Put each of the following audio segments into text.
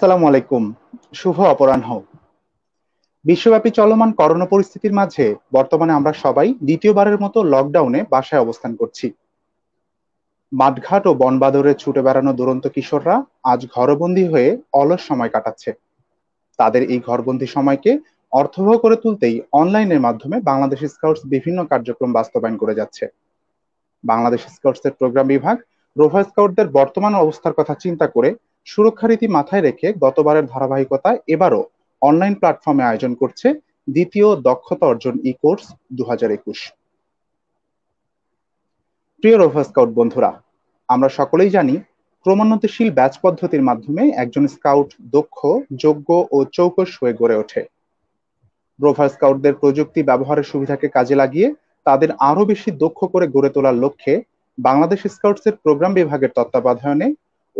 আসসালামু আলাইকুম। শুভ অপরাহ্ন। বিশ্বব্যাপী চলমান করোনা পরিস্থিতির মাঝে বর্তমানে আমরা সবাই দ্বিতীয়বারের মতো লকডাউনে বাসায় অবস্থান করছি। মাঠঘাট ও বনবাদরে ছুটে বেড়ানো দুরন্ত কিশোররা আজ ঘরবন্দি হয়ে অলস সময় কাটাচ্ছে। তাদের এই ঘরবন্দি সময়কে অর্থবহ করে তুলতেই অনলাইনের মাধ্যমে বাংলাদেশ স্কাউটস বিভিন্ন কার্যক্রম বাস্তবায়ন করে যাচ্ছে। বাংলাদেশ স্কাউটসের প্রোগ্রাম বিভাগ রোভা স্কাউটদের বর্তমান অবস্থার কথা চিন্তা করে সুরক্ষা রীতি মাথায় রেখে গতবারের ধারাবাহিকতা এবারও অনলাইন প্ল্যাটফর্মে আয়োজন করছে দ্বিতীয় দক্ষতা অর্জন ই কোর্স দুহাজার একুশ। প্রিয় রোভা স্কাউট বন্ধুরা, আমরা সকলেই জানি ক্রমোন্নতিশীল ব্যাচ পদ্ধতির মাধ্যমে একজন স্কাউট দক্ষ, যোগ্য ও চৌকস হয়ে গড়ে ওঠে। রোভার স্কাউটদের প্রযুক্তি ব্যবহারের সুবিধাকে কাজে লাগিয়ে তাদের আরও বেশি দক্ষ করে গড়ে তোলার লক্ষ্যে বাংলাদেশ স্কাউটসের প্রোগ্রাম বিভাগের তত্ত্বাবধানে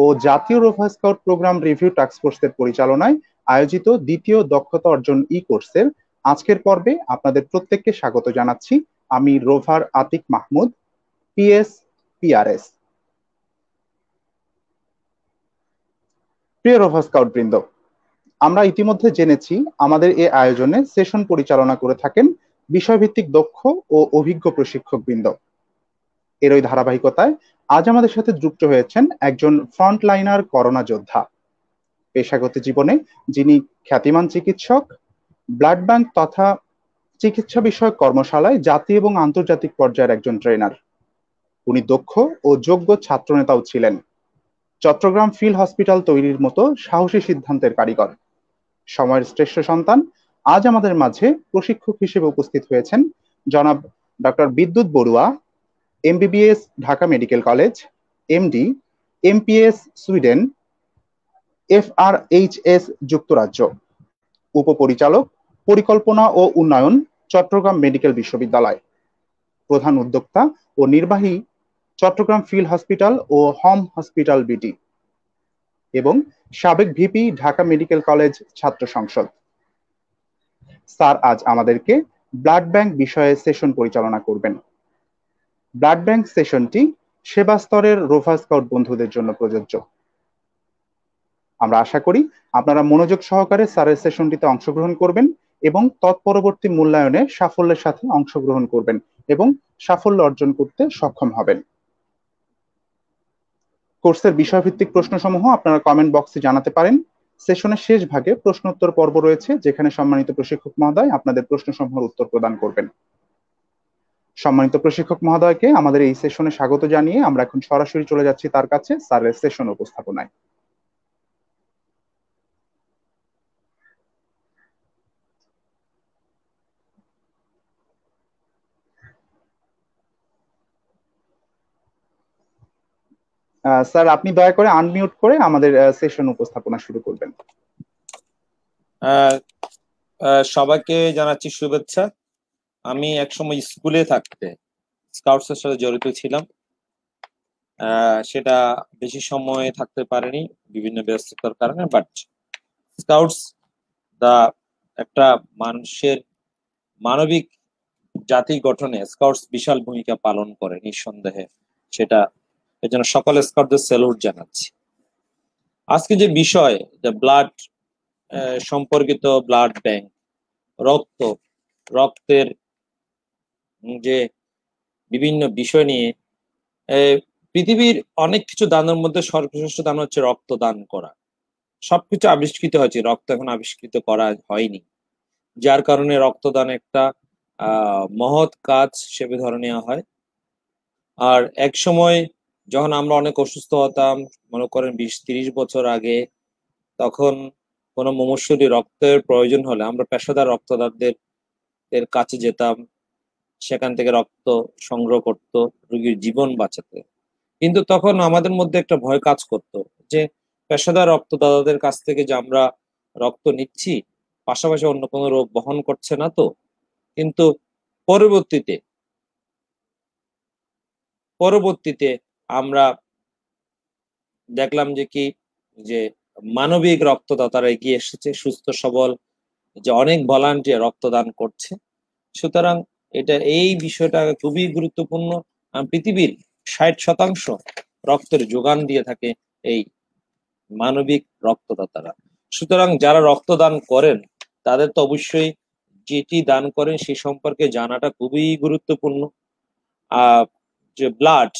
ও জাতীয় রোভার স্কাউট প্রোগ্রাম রিভিউ টাস্কফোর্সের পরিচালনায় আয়োজিত দ্বিতীয় দক্ষতা অর্জন ই কোর্সের আজকের পর্বে আপনাদের প্রত্যেককে স্বাগত জানাচ্ছি। আমি rover Atik Mahmud PS PRS প্রিয় রোভার স্কাউট বৃন্দ, আমরা ইতিমধ্যে জেনেছি আমাদের এই আয়োজনে সেশন পরিচালনা করে থাকেন বিষয়ভিত্তিক দক্ষ ও অভিজ্ঞ প্রশিক্ষক বৃন্দ এর ওই ধারাবাহিকতায় আজ আমাদের সাথে যুক্ত হয়েছেন একজন ফ্রন্টলাইনার করোনা যোদ্ধা। পেশাগত জীবনে যিনি খ্যাতিমান চিকিৎসক, ব্লাড ব্যাংক তথা চিকিৎসা বিষয়ক কর্মশালায় জাতীয় এবং আন্তর্জাতিক পর্যায়ের একজন ট্রেনার। উনি দক্ষ ও যোগ্য ছাত্রনেতাও ছিলেন। চট্টগ্রাম ফিল হসপিটাল তৈরির মতো সাহসী সিদ্ধান্তের কারিগর। সময়ের শ্রেষ্ঠ সন্তান আজ আমাদের মাঝে প্রশিক্ষক হিসেবে উপস্থিত হয়েছেন জনাব doctor Bidyut Barua MBBS Dhaka medical college MD MPS Sweden FRHS যুক্তরাজ্য উপপরিচালক, পরিকল্পনা ও উন্নয়ন, চট্টগ্রাম মেডিকেল বিশ্ববিদ্যালয়। প্রধান উদ্যোক্তা ও নির্বাহী, চট্টগ্রাম ফিল্ড হসপিটাল ও হোম হসপিটাল বিটি এবং সাবেক ভিপি, ঢাকা মেডিকেল কলেজ ছাত্র সংসদ। স্যার, আজ আমাদেরকে ব্লাড ব্যাংক বিষয়ে সেশন পরিচালনা করবেন। ব্লাড ব্যাংক সেশনটি সেবা স্তরের রোভা স্কাউট বন্ধুদের জন্য প্রযোজ্য। আমরা আশা করি আপনারা মনোযোগ সহকারে স্যারের সেশনটিতে অংশগ্রহণ করবেন এবং তৎপরবর্তী মূল্যায়নে সাফল্যের সাথে অংশগ্রহণ করবেন এবং সাফল্য অর্জন করতে সক্ষম হবেন। কোর্সের বিষয়ভিত্তিক প্রশ্নসমূহ আপনারা কমেন্ট বক্সে জানাতে পারেন। সেশনের শেষ ভাগে প্রশ্নোত্তর পর্ব রয়েছে, যেখানে সম্মানিত প্রশিক্ষক মহোদয় আপনাদের প্রশ্নসমূহের উত্তর প্রদান করবেন। সম্মানিত প্রশিক্ষক মহোদয়কে আমাদের এই সেশনে স্বাগত জানিয়ে আমরা এখন সরাসরি চলে যাচ্ছি তার কাছে, স্যারের সেশন উপস্থাপনায়। স্যার, আপনি দয়া করে আনমিউট করে আমাদের সেশন উপস্থাপনা শুরু করবেন। সবাইকে জানাচ্ছি শুভেচ্ছা। আমি একসময় স্কুলে থাকতে স্কাউটসের সাথে জড়িত ছিলাম। সেটা বেশি সময় থাকতে পারেনি বিভিন্ন ব্যস্ততার কারণে বাট স্কাউটস দা একটা মানুষের মানবিক জাতি গঠনে স্কাউটস বিশাল ভূমিকা পালন করে নিঃসন্দেহে। সেটা এর জন্য সকল স্কাউটদের সেলুট জানাচ্ছি। আজকে যে বিষয় যে ব্লাড সম্পর্কিত ব্লাড ব্যাংক রক্ত, রক্তের যে বিভিন্ন বিষয় নিয়ে পৃথিবীর অনেক কিছু দানের মধ্যে সর্বশ্রেষ্ঠ দান হচ্ছে রক্ত দান করা। সবকিছু আবিষ্কৃত হয়েছে, রক্ত এখন আবিষ্কৃত করা হয়নি। যার কারণে রক্তদান একটা মহৎ কাজ হিসেবে ধরে নেওয়া হয়। আর এক সময় যখন আমরা অনেক অসুস্থ হতাম, মনে করেন বিশ তিরিশ বছর আগে, তখন কোনো মমস্বরী রক্তের প্রয়োজন হলে আমরা পেশাদার রক্তদারদের এর কাছে যেতাম। সেখান থেকে রক্ত সংগ্রহ করত, রুগীর জীবন বাঁচাতে। কিন্তু তখন আমাদের মধ্যে একটা ভয় কাজ করত যে, পেশাদার রক্তদাতাদের কাছ থেকে যে আমরা রক্ত নিচ্ছি, পাশাপাশি অন্য কোনো রোগ বহন করছে না তো। কিন্তু পরবর্তীতে পরবর্তীতে আমরা দেখলাম যে কি, যে মানবিক রক্তদাতারা এগিয়ে এসেছে, সুস্থ, সবল, যে অনেক ভলান্টিয়ার রক্তদান করছে। সুতরাং এটা এই বিষয়টা খুবই গুরুত্বপূর্ণ। পৃথিবীর ষাট শতাংশ রক্তের যোগান দিয়ে থাকে এই মানবিক রক্তদাতারা। সুতরাং যারা রক্তদান করেন, তাদের তো অবশ্যই যেটি দান করেন সে সম্পর্কে জানাটা খুবই গুরুত্বপূর্ণ। যে ব্লাড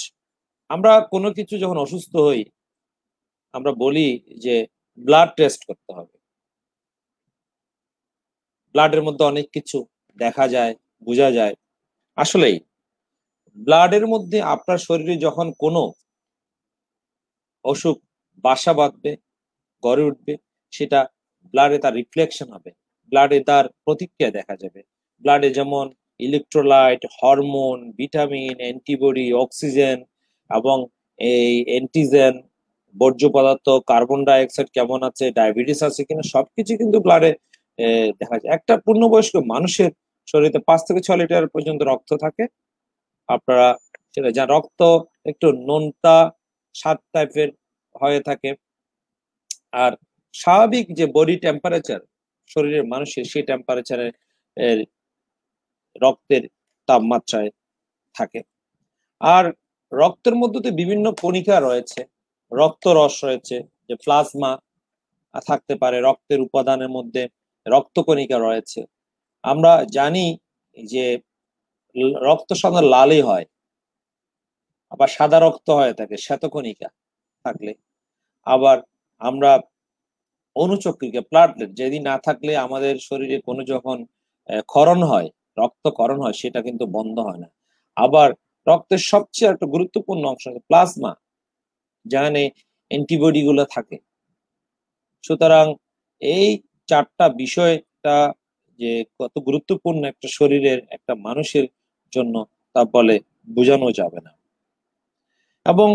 আমরা কোনো কিছু যখন অসুস্থ হই, আমরা বলি যে ব্লাড টেস্ট করতে হবে। ব্লাডের মধ্যে অনেক কিছু দেখা যায়। বোঝা যায়। আসলেই, ব্লাডের মধ্যে আপনার শরীরে যখন কোনো অসুখ, বাসা বাঁধবে, গড়ে উঠবে, সেটা ব্লাডে তার রিফ্লেকশন হবে। ব্লাডে তার প্রতিক্রিয়া দেখা যাবে। ব্লাডে যেমন electrolyte hormone vitamin antibody oxygen এবং এই অ্যান্টিজেন বর্জ্য পদার্থ কার্বন ডাইঅক্সাইড কেমন আছে ডায়াবেটিস আছে কিনা, সবকিছু কিন্তু ব্লাডে দেখা যায়। একটা পূর্ণবয়স্ক মানুষের শরীরে পাঁচ থেকে ছয় লিটার পর্যন্ত রক্ত থাকে। আপনারা সেটা যা রক্ত একটু নোনতা সাত টাইপের হয়ে থাকে। আর স্বাভাবিক যে বডি টেম্পারেচার শরীরের মানুষের সেই টেম্পারেচারে রক্তের তাপমাত্রায় থাকে। আর রক্তের মধ্যে বিভিন্ন কণিকা রয়েছে। রক্ত রস রয়েছে, যে প্লাজমা থাকতে পারে, রক্তের উপাদানের মধ্যে রক্তকণিকা রয়েছে। আমরা জানি যে রক্ত সাধারণত লালই হয়, আবার সাদা রক্ত হয়ে থাকে, শ্বেতকণিকা থাকলে। আবার আমরা অনুচক্রিকা প্লাটলেট যদি না থাকলে আমাদের শরীরে কোনো যখন ক্ষরণ হয় রক্তকরণ হয়, সেটা কিন্তু বন্ধ হয় না। আবার রক্তের সবচেয়ে একটা গুরুত্বপূর্ণ অংশ প্লাজমা যেখানে অ্যান্টিবডি গুলো থাকে। সুতরাং এই চারটা বিষয়টা যে কত গুরুত্বপূর্ণ একটা শরীরের একটা মানুষের জন্য তা বলে বোঝানো যাবে না। এবং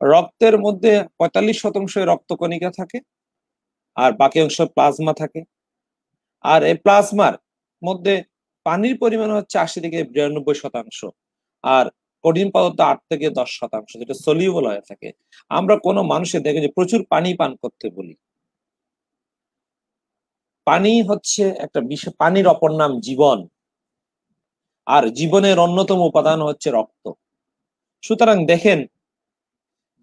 রক্তের মধ্যে পঁয়তাল্লিশ শতাংশ রক্তকণিকা থাকে, আর বাকি অংশ প্লাজমা থাকে। আর এই প্লাজমার মধ্যে পানির পরিমাণ হচ্ছে আশি থেকে বিরানব্বই শতাংশ, আর কঠিন পদার্থ আট থেকে দশ শতাংশ, যেটা সলিউবল হয়ে থাকে। আমরা কোনো মানুষের দেখে যে প্রচুর পানি পান করতে বলি। পানি হচ্ছে একটা বিষয় পানির অপর নাম জীবন। আর জীবনের অন্যতম উপাদান হচ্ছে রক্ত। সুতরাং দেখেন,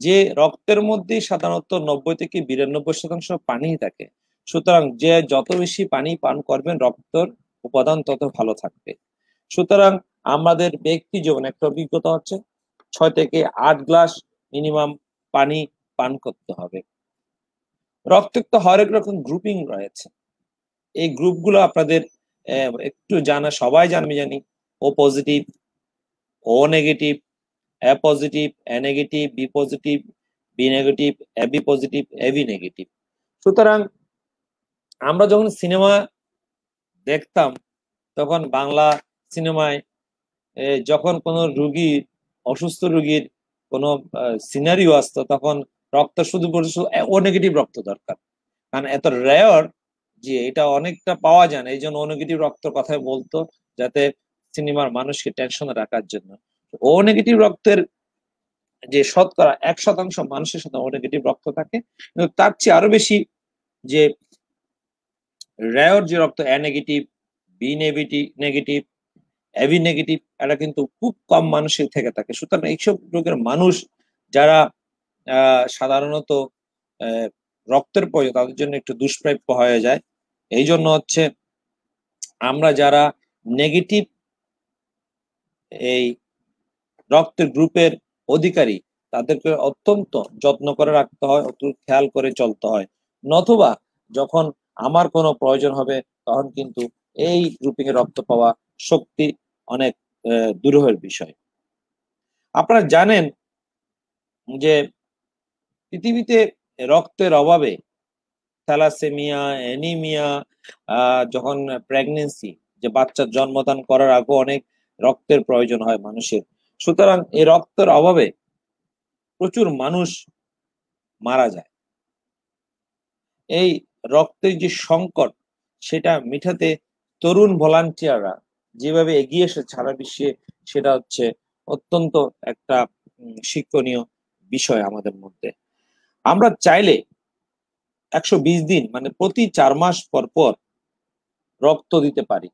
যে রক্তের মধ্যে সাধারণত নব্বই থেকে বিরানব্বই শতাংশ পানি থাকে। সুতরাং যে যত বেশি পানি পান করবেন, রক্তর উপাদান তত ভালো থাকবে। সুতরাং আমাদের ব্যক্তি জীবনে একটা অভিজ্ঞতা হচ্ছে, ছয় থেকে আট গ্লাস মিনিমাম পানি পান করতে হবে। রক্তের তো হরেক রকম গ্রুপিং রয়েছে। এই গ্রুপগুলো আপনাদের একটু জানা, সবাই জানবে জানি। O positive O negative A positive A negative B positive B negative A B positive A B negative সুতরাং আমরা যখন সিনেমা দেখতাম, তখন বাংলা সিনেমায় যখন কোনো রুগী, অসুস্থ রুগীর কোনো সিনারিও আসতো, তখন রক্ত শুধু ও নেগেটিভ রক্ত দরকার। কারণ এত রেয়ার যে এটা অনেকটা পাওয়া যায় না। এই জন্য নেগেটিভ রক্ত কথায় বলতো, যাতে সিনেমার মানুষকে টেনশনে রাখার জন্য। ও নেগেটিভ রক্তের যে শতকরা এক শতাংশ মানুষের সাথে ও নেগেটিভ রক্ত থাকে। কিন্তু তার চেয়ে আরও বেশি যে রেয়র যে রক্ত A negative B negative negative AB negative এটা কিন্তু খুব কম মানুষের থেকে থাকে। সুতরাং এইসব রোগের মানুষ যারা সাধারণত রক্তের প্রয়োজন, তাদের জন্য একটু দুষ্প্রাপ্য হয়ে যায়। এই জন্য হচ্ছে আমরা যারা নেগেটিভ এই রক্তের গ্রুপের অধিকারী, তাদেরকে অত্যন্ত যত্ন করে রাখতে হয়, অত্যন্ত খেয়াল করে চলতে হয়। নতুবা যখন আমার কোনো প্রয়োজন হবে, তখন কিন্তু এই গ্রুপিং এ রক্ত পাওয়া শক্তি অনেক দুরূহের বিষয়। আপনারা জানেন যে পৃথিবীতে রক্তের অভাবে থ্যালাসেমিয়া, অ্যানিমিয়া যখন প্রেগনেন্সি যে বাচ্চার জন্মদান করার আগে অনেক রক্তের প্রয়োজন হয় মানুষের। সুতরাং এই রক্তের অভাবে প্রচুর মানুষ মারা যায়। এই রক্তের যে সংকট, সেটা মিঠাতে তরুণ ভলান্টিয়াররা যেভাবে এগিয়ে এসে সারা বিশ্বে, সেটা হচ্ছে অত্যন্ত একটা শিক্ষণীয় বিষয় আমাদের মধ্যে। আমরা চাইলে একশো বিশ দিন মানে প্রতি চার মাস পর পর রক্ত দিতে পারি।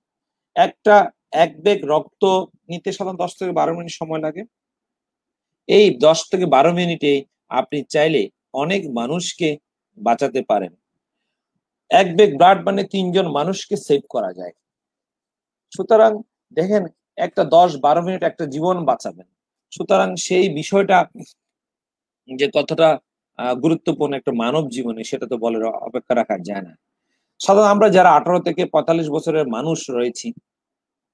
একটা এক বেগ রক্ত নিতে সাধারণত দশ থেকে বারো মিনিট সময় লাগে। এই দশ থেকে বারো মিনিটে আপনি চাইলে অনেক মানুষকে বাঁচাতে পারেন। এক বেগ ব্লাড মানে তিনজন মানুষকে সেভ করা যায়। সুতরাং দেখেন, একটা দশ বারো মিনিট একটা জীবন বাঁচাবেন। সুতরাং সেই বিষয়টা, যে কতটা গুরুত্বপূর্ণ একটা মানব জীবনে, সেটা তো বলে অপেক্ষা রাখা যায় না। সাধারণত আমরা যারা আঠারো থেকে পঁয়তাল্লিশ বছরের মানুষ রয়েছি,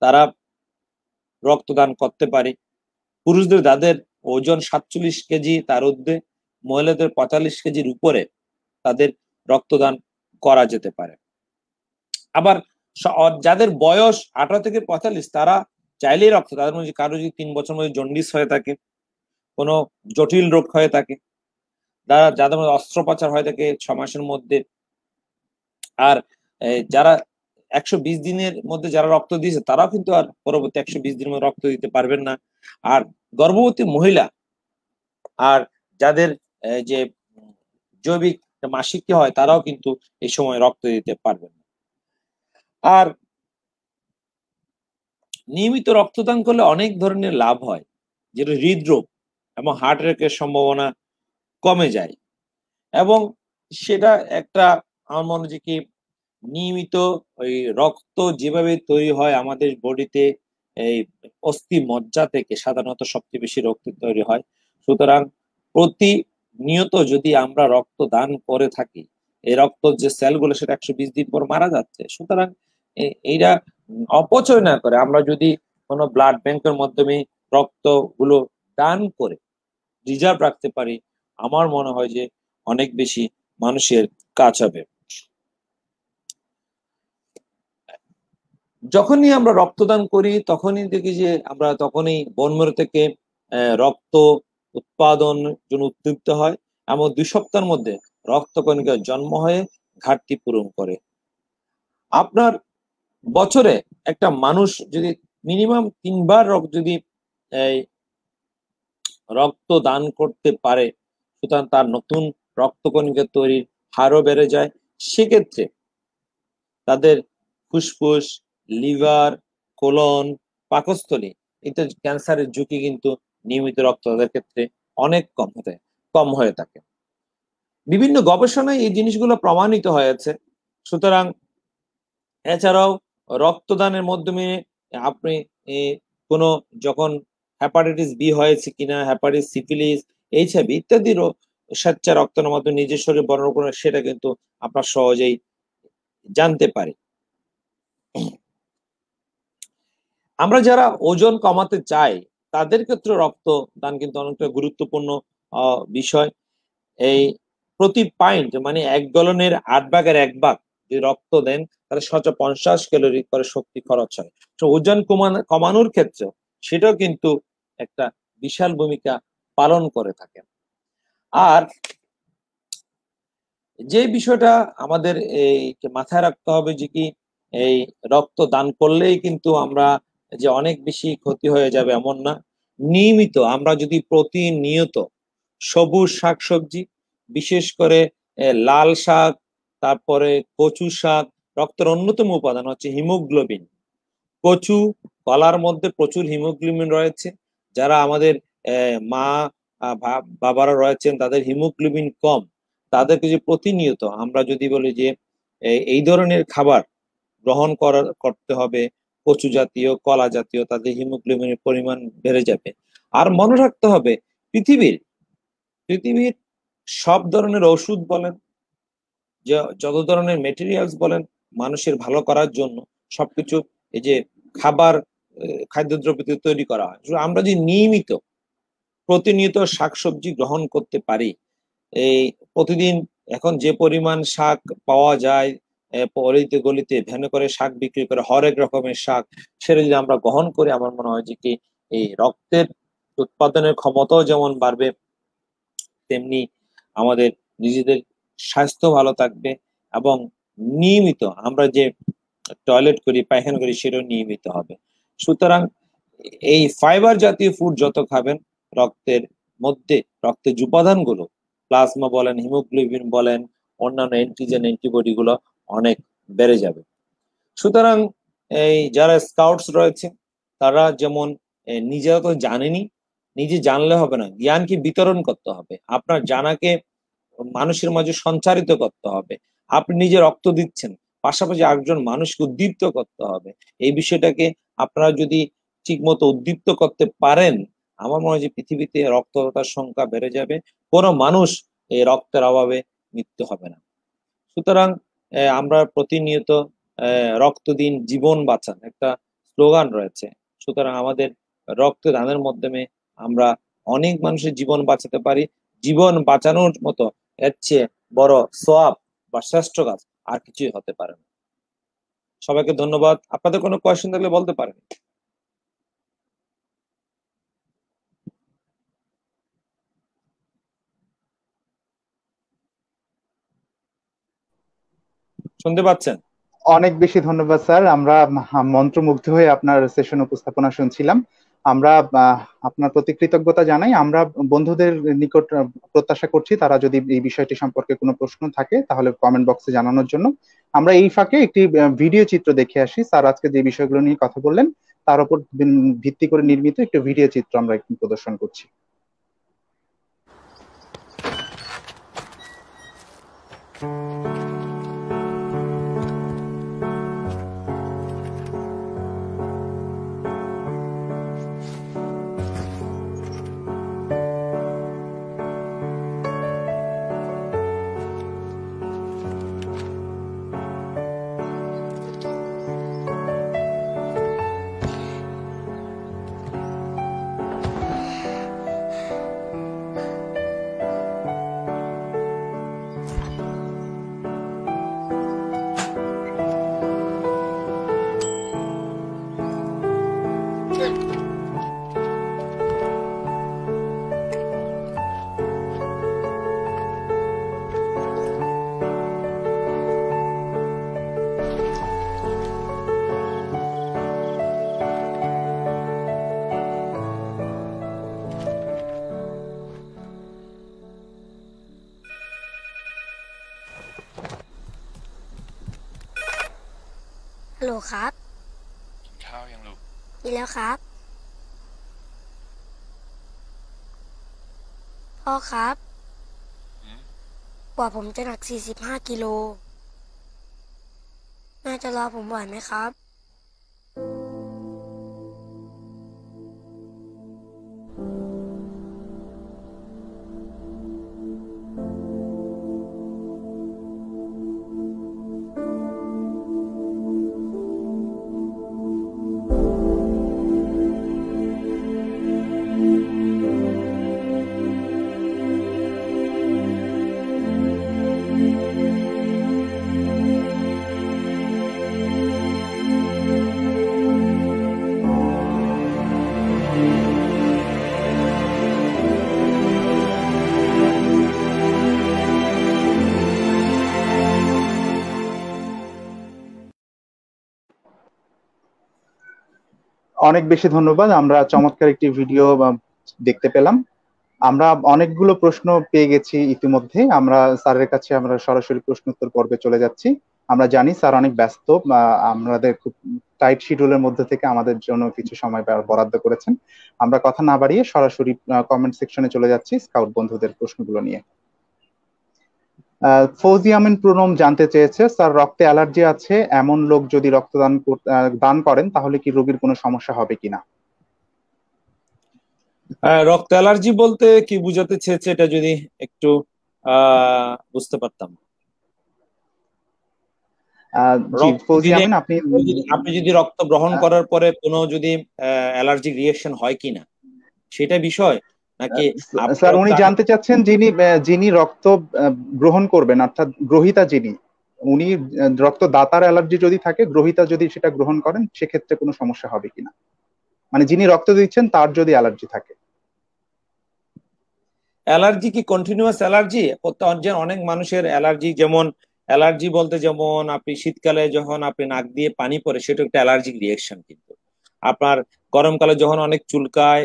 তারা রক্তদান করতে পারে। পুরুষদের, যাদের ওজন সাতচল্লিশ কেজি, তার ঊর্ধ্বে মহিলাদের পঁয়তাল্লিশ কেজির উপরে তাদের রক্তদান করা যেতে পারে। আবার যাদের বয়স আঠারো থেকে পঁয়তাল্লিশ, তারা চাইলেই রক্ত তাদের মধ্যে কারও যদি তিন বছর মধ্যে জন্ডিস হয়ে থাকে, কোনো জটিল রোগ হয়ে থাকে যারা, যাদের মধ্যে অস্ত্রোপচার হয়ে থাকে ছ মাসের মধ্যে। আর যারা একশো বিশ দিনের মধ্যে যারা রক্ত দিয়েছে, তারাও কিন্তু আর পরবর্তী একশো বিশ দিনের মধ্যে রক্ত দিতে পারবেন না। আর গর্ভবতী মহিলা, আর যাদের যে জৈবিক মাসিক হয়, তারাও কিন্তু এই সময় রক্ত দিতে পারবেন না। আর নিয়মিত রক্তদান করলে অনেক ধরনের লাভ হয়, যেটা হৃদরোগ এবং হার্ট অ্যাটাকের সম্ভাবনা কমে যায়। এবং সেটা একটা আমার মনে হচ্ছে কি নিয়মিত ওই রক্ত যেভাবে তৈরি হয় আমাদের বডিতে এই অস্থি মজ্জা থেকে সাধারণত সবচেয়ে বেশি রক্ত তৈরি হয়। সুতরাং প্রতি নিয়ত যদি আমরা রক্ত দান করে থাকি, এই রক্ত যে সেলগুলো সেটা একশো বিশ দিন পর মারা যাচ্ছে, সুতরাং এইটা অপচয় না করে আমরা যদি কোনো ব্লাড ব্যাংকের মাধ্যমে রক্তগুলো দান করে রিজার্ভ রাখতে পারি আমার মনে হয় যে অনেক বেশি মানুষের কাজ হবে। যখনই আমরা রক্তদান করি, তখনই দেখি যে আমরা তখনই বনমেরু থেকে রক্ত উৎপাদন জন্য উদ্দীপ্ত হয়। এমন দুই সপ্তাহের মধ্যে রক্তকণিকার জন্ম হয়ে ঘাটতি পূরণ করে। আপনার বছরে একটা মানুষ যদি মিনিমাম তিনবার রক্ত যদি রক্ত দান করতে পারে সুতরাং তার নতুন রক্তকণিকা তৈরির হারও বেড়ে যায়। সেক্ষেত্রে তাদের ফুসফুস, লিভার, কোলন, পাকস্থলী ইত্যাদি ক্যান্সারের ঝুঁকি কিন্তু নিয়মিত রক্তদানের ক্ষেত্রে অনেক কম হতে, কম হয়ে থাকে। বিভিন্ন গবেষণায় এই জিনিসগুলো প্রমাণিত হয়েছে। সুতরাং এছাড়াও রক্তদানের মাধ্যমে আপনি কোনো যখন হ্যাপাটাইটিস বি হয়েছে কিনা হ্যাপাটাইটিস সিফিলিস এইচআইভি ইত্যাদিরও স্বেচ্ছা রক্তের মাধ্যমে নিজের শরীরে বর্ণনা করে সেটা কিন্তু আপনার সহজেই জানতে পারি আমরা যারা ওজন কমাতে চাই, তাদের ক্ষেত্রে রক্তদান কিন্তু অনেকটা গুরুত্বপূর্ণ বিষয়। এই প্রতি পাইন্ট মানে এক গলনের আট ভাগের এক ভাগ যদি রক্ত দেন, তাহলে সাতশো পঞ্চাশ ক্যালোরি করে শক্তি খরচ হয়। তো ওজন কমানোর ক্ষেত্রে সেটাও কিন্তু একটা বিশাল ভূমিকা পালন করে থাকে আর যে বিষয়টা আমাদের এই মাথায় রাখতে হবে যে কি, এই রক্ত দান করলেই কিন্তু আমরা যে অনেক বেশি ক্ষতি হয়ে যাবে এমন না। নিয়মিত আমরা যদি প্রতিনিয়ত সবুজ শাকসবজি, বিশেষ করে লাল শাক, তারপরে কচু শাক, রক্তের অন্যতম উপাদান হচ্ছে হিমোগ্লোবিন। কচু, কলার মধ্যে প্রচুর হিমোগ্লোবিন রয়েছে, যারা আমাদের মা বাবারা রয়েছেন, তাদের হিমোগ্লোবিন কম। তাদেরকে যে প্রতিনিয়ত আমরা যদি বলি যে এই ধরনের খাবার গ্রহণ করার করতে হবে, কচু জাতীয়, কলা জাতীয়, তাদের হিমোগ্লোবিনের পরিমাণ বেড়ে যাবে। আর মনে রাখতে হবে, পৃথিবীর পৃথিবীর সব ধরনের ওষুধ বলেন, যে, যত ধরনের মেটেরিয়ালস বলেন, মানুষের ভালো করার জন্য সবকিছু এই যে খাবার খাদ্যদ্রব্য তৈরি করা হয়। আমরা যদি নিয়মিত প্রতিনিয়ত শাকসবজি গ্রহণ করতে পারি। এই প্রতিদিন এখন যে পরিমাণ শাক পাওয়া যায় অলিতে গলিতে ভ্যানে করে শাক বিক্রি করে হরেক রকমের শাক, সেটা যদি আমরা গ্রহণ করি, আমার মনে হয় যে কি এই রক্তের উৎপাদনের ক্ষমতাও যেমন বাড়বে, তেমনি আমাদের নিজেদের স্বাস্থ্য ভালো থাকবে এবং নিয়মিত আমরা যে টয়লেট করি, পায়খানা করি, সেটাও নিয়মিত হবে। সুতরাং এই ফাইবার জাতীয় ফুড যত খাবেন রক্তের মধ্যে, রক্তের উপাদানগুলো, প্লাজমা বলেন, হিমোগ্লোবিন বলেন, অন্যান্য অ্যান্টিজেন অ্যান্টিবডি গুলো অনেক বেড়ে যাবে। সুতরাং এই যারা স্কাউটস রয়েছে, তারা যেমন নিজেরা তো জানেনি, নিজে জানলে হবে না। জ্ঞানকে বিতরণ করতে হবে। আপনার জানাকে মানুষের মাঝে সঞ্চারিত করতে হবে। আপনি নিজে রক্ত দিচ্ছেন, পাশাপাশি একজন মানুষকে উদ্দীপ্ত করতে হবে। এই বিষয়টাকে আপনারা যদি ঠিক মতো উদ্দীপ্ত করতে পারেন আমার মনে হয় যে পৃথিবীতে রক্তদাতার সংখ্যা বেড়ে যাবে, কোনো মানুষ এই রক্তের অভাবে মৃত্যু হবে না। সুতরাং আমরা প্রতিনিয়ত রক্ত দিন জীবন বাঁচান একটা স্লোগান রয়েছে। সুতরাং আমাদের রক্ত দানের মাধ্যমে আমরা অনেক মানুষের জীবন বাঁচাতে পারি। জীবন বাঁচানোর মতো এর চেয়ে বড় সোয়াব বা শ্রেষ্ঠ কাজ আর কিছুই হতে পারে না। সবাইকে ধন্যবাদ। আপনাদের কোনো কোয়েশ্চেন থাকলে বলতে পারেন। শুনতে পাচ্ছেন? অনেক বেশি ধন্যবাদ, স্যার। আমরা মন্ত্রমুগ্ধ হয়ে আপনার সেশন উপস্থাপনা শুনছিলাম। আমরা আপনার প্রতি কৃতজ্ঞতা জানাই। আমরা বন্ধুদের নিকট প্রত্যাশা করছি তারা যদি এই বিষয়টি সম্পর্কে কোনো প্রশ্ন থাকে, তাহলে কমেন্ট বক্সে জানানোর জন্য। আমরা এই ফাঁকে একটি ভিডিও চিত্র দেখে আসি। স্যার আজকে যে বিষয়গুলো নিয়ে কথা বললেন, তার উপর ভিত্তি করে নির্মিত একটি ভিডিও চিত্র আমরা একটু প্রদর্শন করছি। ฮัล ลครับกินข้าวยังลูกกินแล้วครับ พ่อครับหืมกว่าผมจะหนัก 45 กิโลแม่จะรอผมไหวไหมครับ অনেক বেশি ধন্যবাদ। আমরা চমৎকার একটি ভিডিও দেখতে পেলাম। আমরা অনেকগুলো প্রশ্ন পেয়ে গেছি ইতিমধ্যে। আমরা স্যারের কাছে আমরা সরাসরি প্রশ্ন উত্তর পর্বে চলে যাচ্ছি। আমরা জানি স্যার অনেক ব্যস্ত আমাদের খুব টাইট শিডিউলের মধ্যে থেকে আমাদের জন্য কিছু সময় বরাদ্দ করেছেন। আমরা কথা না বাড়িয়ে সরাসরি কমেন্ট সেকশনে চলে যাচ্ছি স্কাউট বন্ধুদের প্রশ্নগুলো নিয়ে। ফৌজি আমিন প্রণম জানতে চেয়েছে। স্যার রক্তে অ্যালার্জি আছে এমন লোক যদি রক্তদান দান করেন তাহলে কি রোগীর কোনো সমস্যা হবে কিনা? রক্ত অ্যালার্জি বলতে কি বুঝাতে চেয়েছে এটা যদি একটু বুঝতে পারতাম। আপনি আপনি যদি রক্ত গ্রহণ করার পরে কোনো যদি অ্যালার্জি রিয়েকশন হয় কিনা সেটা বিষয়। নাকি স্যার উনি জানতে চাচ্ছেন যিনি যিনি রক্ত গ্রহণ করবেন অর্থাৎ গ্রহিতা যিনি উনি রক্ত দাতার অ্যালার্জি যদি থাকে গ্রহিতা যদি সেটা গ্রহণ করেন সেক্ষেত্রে কোনো সমস্যা হবে কিনা? মানে যিনি রক্ত দিচ্ছেন তার যদি অ্যালার্জি থাকে। অ্যালার্জি কি কন্টিনিউয়াস অ্যালার্জি? অনেক মানুষের অ্যালার্জি যেমন অ্যালার্জি বলতে যেমন আপনি শীতকালে যখন আপনি নাক দিয়ে পানি পড়ে সেটা একটা অ্যালার্জিক রিয়েকশন কিন্তু। আপনার গরমকালে যখন অনেক চুলকায়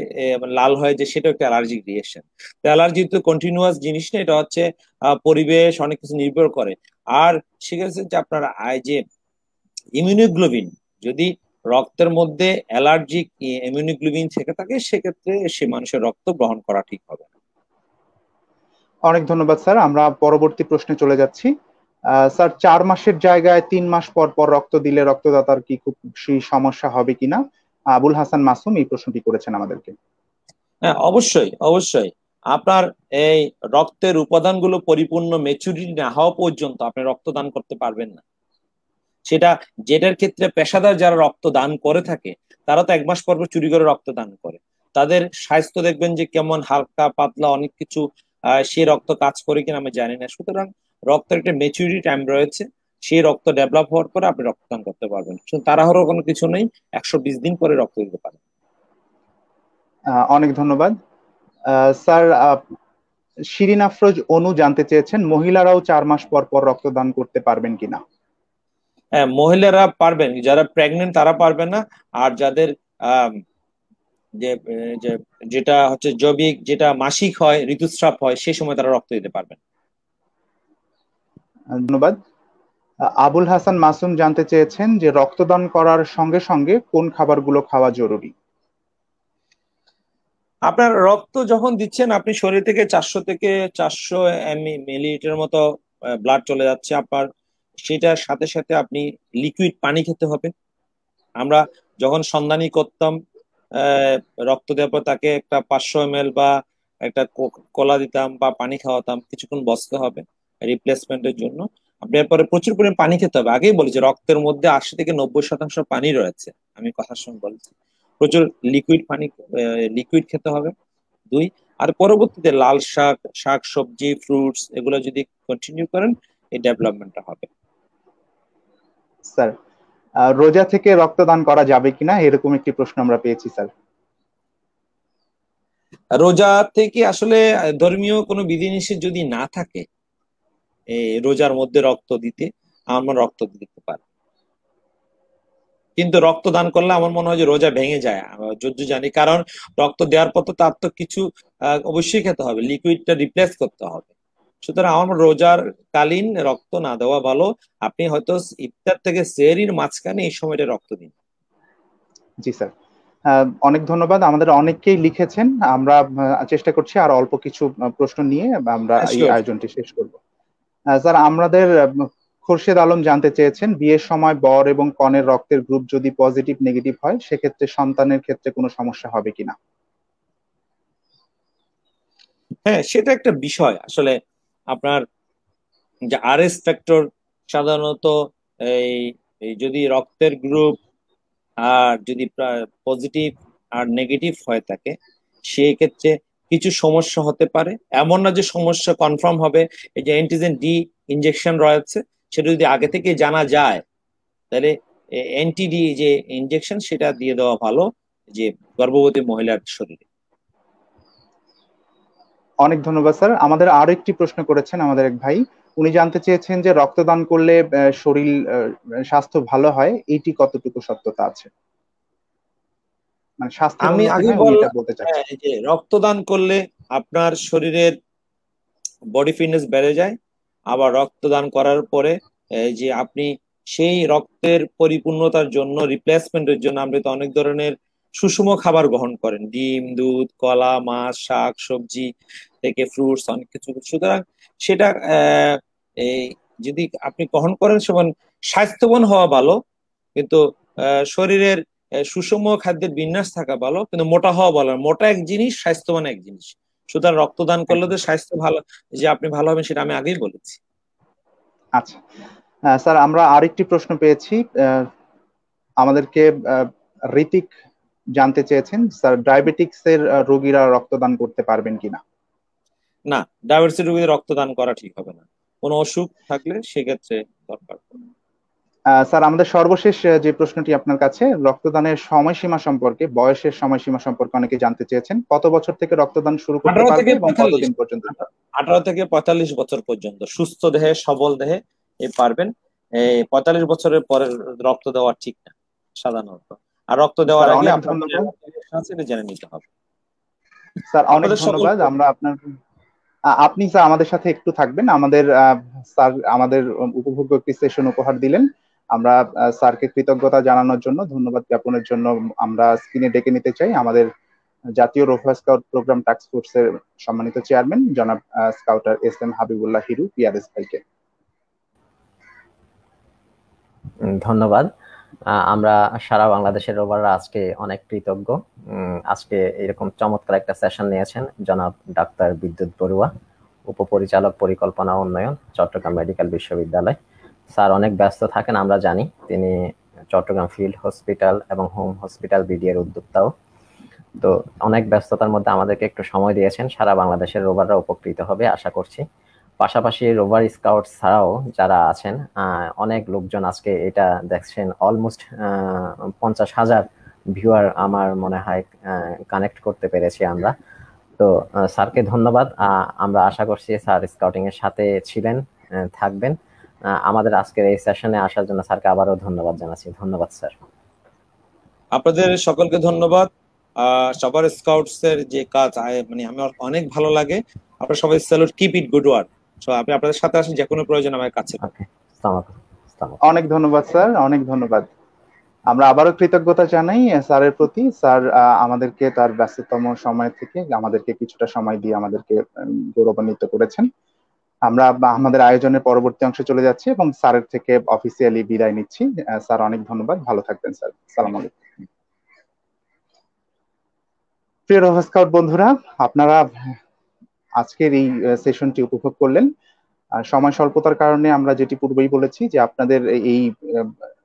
লাল হয়ে যে সেটা একটা অ্যালার্জিক রিয়েকশন অ্যালার্জি তো কন্টিনিউয়াস জিনিস না, এটা হচ্ছে পরিবেশ অনেক কিছু নির্ভর করে। আর সেক্ষেত্রে যে আপনার আয়, যে ইমিউনোগ্লোবিন যদি রক্তের মধ্যে অ্যালার্জিক ইমিউনোগ্লোবিন থেকে থাকে, সেক্ষেত্রে সে মানুষের রক্ত গ্রহণ করা ঠিক হবে না। অনেক ধন্যবাদ স্যার, আমরা পরবর্তী প্রশ্নে চলে যাচ্ছি। স্যার, চার মাসের জায়গায় তিন মাস পর পর রক্ত দিলে রক্তদাতার কি খুব সমস্যা হবে কিনা? আবুল হাসান মাসুম এই প্রশ্নটি করেছেন আমাদেরকে। হ্যাঁ অবশ্যই অবশ্যই। আপনার এই রক্তের উপাদানগুলো পরিপূর্ণ মেচুরিটি না হওয়া পর্যন্ত আপনি রক্তদান করতে পারবেন না। সেটা যেটার ক্ষেত্রে পেশাদার যারা রক্ত দান করে থাকে, তারা তো এক মাস পর চুরি করে রক্ত দান করে। তাদের স্বাস্থ্য দেখবেন যে কেমন হালকা, পাতলা অনেক কিছু সে রক্ত কাজ করে কিনা আমি জানি না। সুতরাং রক্তের একটা মেচুরিটি টাইম রয়েছে। সেই রক্ত ডেভেলপ হওয়ার পরে আপনি রক্তদান করতে পারবেন। তাড়াহুড়ো কোনো কিছু নেই একশো বিশ দিন পরে রক্ত দিতে পারেন। অনেক ধন্যবাদ। স্যার শিরিন আফরোজ অনু জানতে চেয়েছেন মহিলারাও চার মাস পর পর রক্তদান করতে পারবেন কিনা? হ্যাঁ মহিলারা পারবেন যারা প্রেগনেন্ট তারা পারবে না আর যাদের যে যেটা হচ্ছে জৈবিক যেটা মাসিক হয় ঋতুস্রাব হয় সেই সময় তারা রক্ত দিতে পারবেন। ধন্যবাদ। আবুল হাসান মাসুম জানতে চেয়েছেন যে রক্তদান করার সঙ্গে সঙ্গে কোন খাবারগুলো খাওয়া জরুরি? আপনার রক্ত যখন দিচ্ছেন, আপনি শরীর থেকে চারশো থেকে চারশো মিলিলিটার মতো ব্লাড চলে যাচ্ছে আপনার। সেটার সাথে সাথে আপনি লিকুইড পানি খেতে হবে। আমরা যখন সন্ধানী করতাম রক্ত দেওয়ার পর তাকে একটা পাঁচশো এম বা একটা কলা দিতাম বা পানি খাওয়াতাম, কিছুক্ষণ বসতে হবে রিপ্লেসমেন্টের জন্য। আপনি এরপরে প্রচুর পরিমাণ পানি খেতে হবে। আগেই বলেছি রক্তের মধ্যে আশি থেকে নব্বই শতাংশ পানি রয়েছে। আমি কথার সঙ্গে বলছি। প্রচুর লিকুইড পানি লিকুইড খেতে হবে। দুই আর পরবর্তীতে লাল শাক শাক সবজি ফ্রুটস এগুলো যদি কন্টিনিউ করেন এই ডেভেলপমেন্টটা হবে। স্যার রোজা থেকে রক্তদান করা যাবে কিনা? এরকম একটি প্রশ্ন আমরা পেয়েছি স্যার। রোজা থেকে আসলে ধর্মীয় কোনো বিধিনিষেধ যদি না থাকে রোজার মধ্যে রক্ত দিতে আমরা রক্ত দিতে পারি। কিন্তু রক্ত দান করলে আমার মনে হয় যে রোজা ভেঙে যায় জানি। কারণ রক্ত দেওয়ার পর তো তার তো কিছু অবশ্যই খেতে হবে লিকুইডটা রিপ্লেস করতে হবে। সুতরাং আমার রোজার কালীন রক্ত না দেওয়া ভালো। আপনি হয়তো ইফতার থেকে সেরির মাঝখানে এই সময়টা রক্ত দিন। জি স্যার। অনেক ধন্যবাদ। আমাদের অনেকেই লিখেছেন। আমরা চেষ্টা করছি আর অল্প কিছু প্রশ্ন নিয়ে আমরা এই আয়োজনটি শেষ করব। স্যার, আমাদের খোরশেদ আলম জানতে চেয়েছেন, বিয়ের সময় বর এবং কনের রক্তের গ্রুপ যদি পজিটিভ, নেগেটিভ হয়, সেক্ষেত্রে সন্তানের ক্ষেত্রে কোনো সমস্যা হবে কিনা? হ্যাঁ সেটা একটা বিষয়। আসলে আপনার যে আর এস ফ্যাক্টর সাধারণত এই এই যদি রক্তের গ্রুপ আর যদি পজিটিভ আর নেগেটিভ হয়ে থাকে সেই ক্ষেত্রে কিছু সমস্যা হতে পারে। এমন না যে সমস্যা কনফার্ম হবে, এই যে অ্যান্টিজেন ডি ইনজেকশন রয়েছে, সেটা যদি আগে থেকে জানা যায়, তাহলে অ্যান্টিডি যে ইনজেকশন সেটা দিয়ে দেওয়া ভালো যে গর্ভবতী মহিলার শরীরে। অনেক ধন্যবাদ, স্যার। আমাদের আরও একটি প্রশ্ন করেছেন আমাদের এক ভাই। উনি জানতে চেয়েছেন যে রক্তদান করলে শরীর স্বাস্থ্য ভালো হয় এইটি কতটুকু সত্যতা আছে? আমি আগে বলতে চাচ্ছেন হ্যাঁ, যে রক্তদান করলে আপনার শরীরের বডি ফিটনেস বেড়ে যায় আবার রক্তদান করার পরে এই যে আপনি সেই রক্তের পরিপূর্ণতার জন্য রিপ্লেসমেন্টের জন্য আপনি তো অনেক ধরনের সুষম খাবার গ্রহণ করেন। ডিম দুধ কলা মাছ শাক সবজি থেকে ফ্রুটস অনেক কিছু। সুতরাং সেটা আহ, এই যদি আপনি গ্রহণ করেন সেমন স্বাস্থ্যবান হওয়া ভালো কিন্তু আহ, শরীরের সুষম খাদ্যের বিন্যাস থাকা ভালো কিন্তু মোটা হওয়া ভালো মোটা এক জিনিস স্বাস্থ্যবান এক জিনিস। সুতরাং রক্তদান করলে তো স্বাস্থ্য ভালো যে আপনি ভালো হবেন সেটা আমি আগেই বলেছি। আচ্ছা। স্যার আমরা আরেকটি প্রশ্ন পেয়েছি। আমাদেরকে ঋতিক জানতে চেয়েছেন স্যার ডায়াবেটিক্স এর রোগীরা রক্তদান করতে পারবেন কিনা? না ডায়াবেটিস রোগীদের রক্তদান করা ঠিক হবে না। কোনো অসুখ থাকলে সেক্ষেত্রে দরকার পড়ে। স্যার আমাদের সর্বশেষ যে প্রশ্নটি আপনার কাছে রক্তদানের সময়সীমা সম্পর্কে বয়সের সময়সীমা সম্পর্কে অনেকে জানতে চেয়েছেন। কত বছর থেকে রক্তদান শুরু করতে 18 পারবে এবং কতদিন পর্যন্ত? আঠারো থেকে পঁয়তাল্লিশ বছর পর্যন্ত। সুস্থ দেহে সবল দেহে এ পারবেন। এই পঁয়তাল্লিশ বছরের পরে রক্ত দেওয়া ঠিক না সাধারণত। আর রক্ত দেওয়ার আগে এটা জেনে নিতে হবে। স্যার অনেক ধন্যবাদ। আমরা আপনার আপনি স্যার আমাদের সাথে একটু থাকবেন। আমাদের স্যার আমাদের উপভোগ্য একটি সেশন উপহার দিলেন। আমরা স্যারকে কৃতজ্ঞতা জানানোর জন্য, ধন্যবাদ জ্ঞাপনের জন্য আমরা স্ক্রিনে ডেকে নিতে চাই। আমাদের জাতীয় রোভার স্কাউট প্রোগ্রাম টাস্ক ফোর্সের সম্মানিত চেয়ারম্যান, জনাব scouter S M Habibullah Hiru, PRS ভাইকে। ধন্যবাদ। আমরা সারা বাংলাদেশের রোভাররা আজকে অনেক কৃতজ্ঞ। আজকে এরকম চমৎকার একটা সেশন নিয়েছেন জনাব ডাক্তার বিদ্যুৎ বড়ুয়া, উপপরিচালক পরিকল্পনা উন্নয়ন, চট্টগ্রাম মেডিকেল বিশ্ববিদ্যালয়। স্যার অনেক ব্যস্ত থাকেন, আমরা জানি। তিনি চট্টগ্রাম ফিল্ড হসপিটাল এবং হোম হসপিটাল বিডিএর উদ্যোক্তাও। তো অনেক ব্যস্ততার মধ্যে আমাদেরকে একটু সময় দিয়েছেন। সারা বাংলাদেশের রোভাররা উপকৃত হবে, আশা করছি। পাশাপাশি রোভার স্কাউট ছাড়াও যারা আছেন অনেক লোকজন আজকে এটা দেখছেন। অলমোস্ট পঞ্চাশ হাজার ভিউয়ার আমার মনে হয় কানেক্ট করতে পেরেছি আমরা। তো স্যারকে ধন্যবাদ। আমরা আশা করছি স্যার স্কাউটিং এর সাথে ছিলেন থাকবেন। আমাদের আজকের এই সেশনে আসার জন্য স্যারকে আবারও ধন্যবাদ জানাচ্ছি। ধন্যবাদ স্যার। আপনাদের সকলকে ধন্যবাদ। সবার স্কাউটস এর যে কাজ মানে আমার অনেক ভালো লাগে। আপনারা সবাই salute keep it good work so আমি আপনাদের সাথে আসি যে কোনো প্রয়োজন আমার কাছে অনেক ধন্যবাদ স্যার। অনেক ধন্যবাদ। আমরা আবারও কৃতজ্ঞতা জানাই স্যারের প্রতি। স্যার আমাদেরকে তার ব্যস্ততম সময় থেকে আমাদেরকে কিছুটা সময় দিয়ে আমাদেরকে গৌরবান্বিত করেছেন। আমরা আমাদের আয়োজনের পরবর্তী অংশে চলে যাচ্ছি এবং স্যারের থেকে অফিসিয়ালি বিদায় নিচ্ছি। স্যার, অনেক ধন্যবাদ। ভালো থাকবেন, স্যার। সালাম আলাইকুম। প্রিয় রহস্কাউট বন্ধুরা, আপনারা আজকের এই সেশনটি উপভোগ করলেন। সময় স্বল্পতার কারণে আমরা যেটি পূর্বেই বলেছি যে আপনাদের এই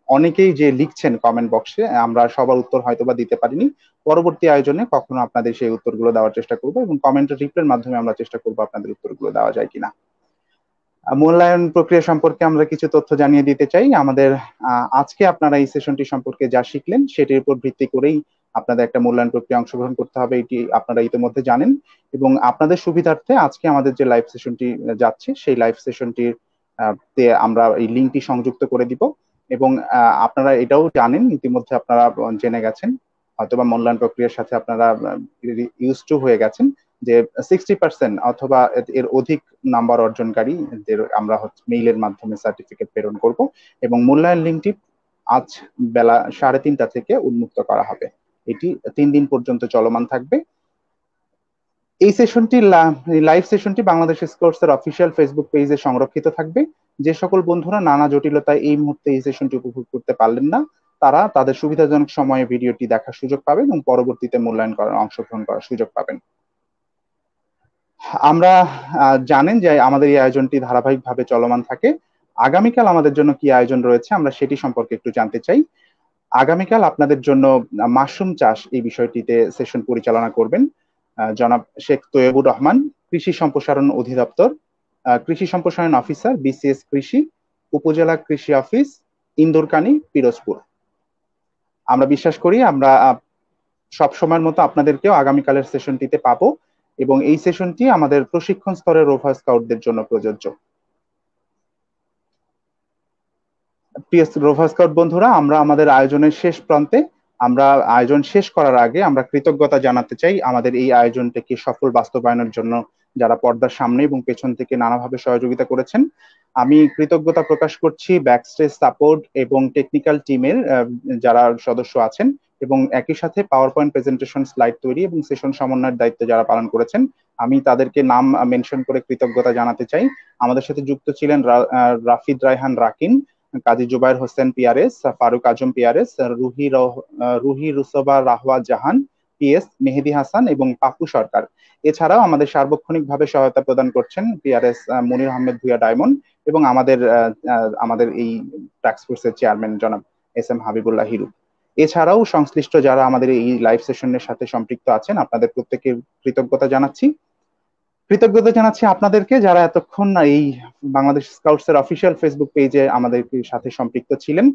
অনেকেই যে লিখছেন কমেন্ট বক্সে আমরা সবার উত্তর হয়তো বা দিতে পারিনি। পরবর্তী আয়োজনে কখনো আপনাদের সেই উত্তরগুলো দেওয়ার চেষ্টা করব এবং কমেন্টের রিপ্লের মাধ্যমে আমরা চেষ্টা করব আপনাদের উত্তরগুলো দেওয়া যায় কিনা। মূল্যায়ন প্রক্রিয়া সম্পর্কে আমরা কিছু তথ্য জানিয়ে দিতে চাই। আমাদের আজকে আপনারা এই সেশনটি সম্পর্কে যা শিখলেন, সেটির উপর ভিত্তি করেই আপনাদের একটা মূল্যায়ন প্রক্রিয়া অংশগ্রহণ করতে হবে, এটি আপনারা ইতিমধ্যে জানেন। এবং আপনাদের সুবিধার্থে আজকে আমাদের যে লাইভ সেশনটি যাচ্ছে, সেই লাইভ সেশনটির তে আমরা এই লিঙ্কটি সংযুক্ত করে দিব। এবং আপনারা এটাও জানেন, ইতিমধ্যে আপনারা জেনে গেছেন অথবা মূল্যায়ন প্রক্রিয়ার সাথে আপনারা ইউজ টু হয়ে গেছেন। যে সিক্সটি পার্সেন্ট অথবা এর অধিক নাম্বার অর্জনকারী আমরা মেইলের মাধ্যমে সার্টিফিকেট প্রেরণ করব এবং মূল্যায়ন লিঙ্কটি আজ বেলা সাড়ে তিনটা থেকে উন্মুক্ত করা হবে। এটি তিন দিন পর্যন্ত চলমান থাকবে। এই সেশনটি লাইভ সেশনটি বাংলাদেশ স্কোর্সের অফিসিয়াল ফেসবুক পেজে সংরক্ষিত থাকবে। যে সকল বন্ধুরা নানা জটিলতায় এই মুহূর্তে এই সেশনটি উপভোগ করতে পারলেন না, তারা তাদের সুবিধাজনক সময়ে ভিডিওটি দেখার সুযোগ পাবেন এবং পরবর্তীতে মূল্যায়ন করার অংশগ্রহণ করার সুযোগ পাবেন। আমরা জানেন যে আমাদের এই আয়োজনটি ধারাবাহিকভাবে চলমান থাকে। আগামীকাল আমাদের জন্য কি আয়োজন রয়েছে আমরা সেটি সম্পর্কে একটু জানতে চাই। আগামীকাল আপনাদের জন্য মাশরুম চাষ এই বিষয়টিতে সেশন পরিচালনা করবেন জনাব শেখ তৈয়বুর রহমান, কৃষি সম্প্রসারণ অধিদপ্তর কৃষি সম্প্রসারণ অফিসার, বিসিএস কৃষি, উপজেলা কৃষি অফিস, ইন্দোরকানি, পিরোজপুর। আমরা বিশ্বাস করি আমরা সব সময়ের মতো আপনাদেরকেও আগামীকালের সেশনটিতে পাবো। এবং এই সেশনটি আমাদের প্রশিক্ষণ স্তরের রোভার স্কাউটদের জন্য প্রযোজ্য। প্রিয় রোভার স্কাউট বন্ধুরা, আমরা আমাদের আয়োজনের শেষ প্রান্তে, আমরা আয়োজন শেষ করার আগে আমরা কৃতজ্ঞতা জানাতে চাই আমাদের এই আয়োজনটাকে সফল বাস্তবায়নের জন্য যারা পর্দার সামনে এবং পেছন থেকে নানাভাবে সহযোগিতা করেছেন। আমি কৃতজ্ঞতা প্রকাশ করছি ব্যাকস্টেজ সাপোর্ট এবং টেকনিক্যাল টিমের যারা সদস্য আছেন এবং একই সাথে পাওয়ার পয়েন্ট প্রেজেন্টেশন স্লাইড তৈরি এবং সেশন সমন্বয়ের দায়িত্ব যারা পালন করেছেন, আমি তাদেরকে নাম মেনশন করে কৃতজ্ঞতা জানাতে চাই। আমাদের সাথে যুক্ত ছিলেন Rafid Raihan Rakin, Kazi Zubair Hossain PRS Faruk Azam PRS Ruhi Ruhi Rusba Rahwa Jahan PS, Mehedi Hasan এবং পাপু সরকার। এছাড়াও আমাদের সার্বক্ষণিকভাবে সহায়তা প্রদান করছেন পিআরএস মনির আহমেদ ভুয়া ডায়মন্ড। এবং আমাদের আমাদের এই টাস্ক ফোর্সের চেয়ারম্যান জনাব এস এম হাবিবুল্লাহ হিরু। এছাড়াও সংশ্লিষ্ট যারা আমাদের এই লাইভ সেশনের সাথে সম্পৃক্ত আছেন, আপনাদের প্রত্যেকে কৃতজ্ঞতা জানাচ্ছি। কৃতজ্ঞতা জানাচ্ছি আপনাদেরকে যারা এতক্ষণ এই বাংলাদেশ স্কাউটস এর অফিসিয়াল ফেসবুক পেজে আমাদের সাথে সম্পৃক্ত ছিলেন,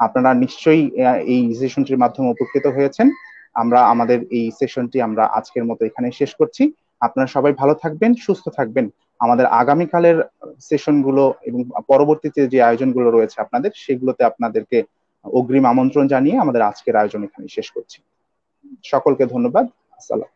আপনারা নিশ্চয়ই এই সেশনটির মাধ্যমে উপকৃত হয়েছেন। আমরা, আমাদের এই সেশনটি আমরা আজকের মতো এখানে শেষ করছি। আপনারা সবাই ভালো থাকবেন, সুস্থ থাকবেন। আমাদের আগামীকালের সেশনগুলো এবং পরবর্তীতে যে আয়োজনগুলো রয়েছে আপনাদের, সেগুলোতে আপনাদেরকে অগ্রিম আমন্ত্রণ জানিয়ে আমাদের আজকের আয়োজন এখানে শেষ করছি। সকলকে ধন্যবাদ। আসসালাম।